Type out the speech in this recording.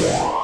times